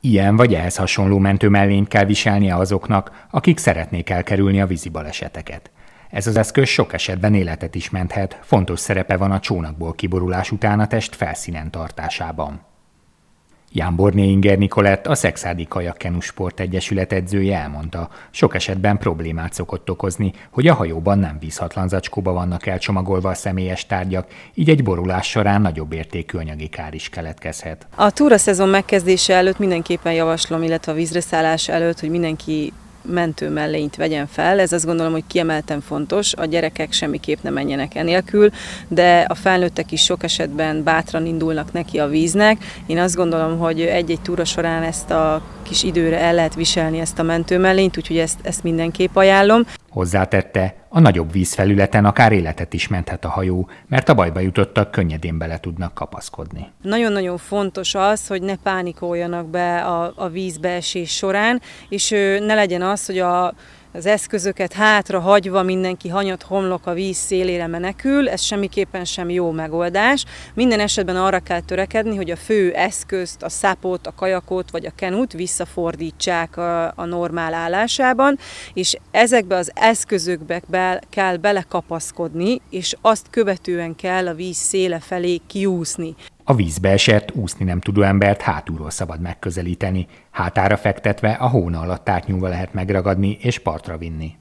Ilyen vagy ehhez hasonló mentőmellényt kell viselnie azoknak, akik szeretnék elkerülni a vízi baleseteket. Ez az eszköz sok esetben életet is menthet, fontos szerepe van a csónakból kiborulás után a test felszínen tartásában. Jánborné Inger Nikolett, a Szexádi Kajakkenu Sport Egyesület edzője elmondta, sok esetben problémát szokott okozni, hogy a hajóban nem vízhatlan zacskóba vannak elcsomagolva a személyes tárgyak, így egy borulás során nagyobb értékű anyagi kár is keletkezhet. A túraszezon megkezdése előtt mindenképpen javaslom, illetve a vízreszállás előtt, hogy mindenki mentő mellényt vegyen fel. Ez azt gondolom, hogy kiemelten fontos. A gyerekek semmiképp nem menjenek enélkül, de a felnőttek is sok esetben bátran indulnak neki a víznek. Én azt gondolom, hogy egy-egy túra során ezt a kis időre el lehet viselni ezt a mentőmellényt, úgyhogy ezt, ezt mindenképp ajánlom. Hozzátette, a nagyobb vízfelületen akár életet is menthet a hajó, mert a bajba jutottak könnyedén bele tudnak kapaszkodni. Nagyon-nagyon fontos az, hogy ne pánikoljanak be a, a vízbeesés során, és ne legyen az, hogy a az eszközöket hátra hagyva mindenki hanyat homlok a víz szélére menekül, ez semmiképpen sem jó megoldás. Minden esetben arra kell törekedni, hogy a fő eszközt, a szápot, a kajakot vagy a kenut visszafordítsák a, a normál állásában, és ezekbe az eszközökbe be, kell belekapaszkodni, és azt követően kell a víz széle felé kiúszni. A vízbe esett, úszni nem tudó embert hátulról szabad megközelíteni, hátára fektetve a hóna alatt átnyúlva lehet megragadni és partra vinni.